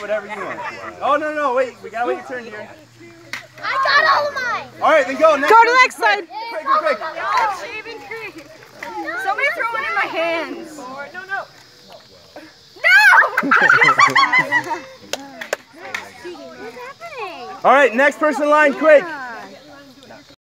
whatever you want. Oh, no, no, wait. We gotta wait your turn here. I got all of mine. All right, then go. Next Go to the next side. quick, quick, quick, quick. Oh, shaving cream. Somebody throw one in my hands. No, no. No! What's happening? All right, next person in line, quick.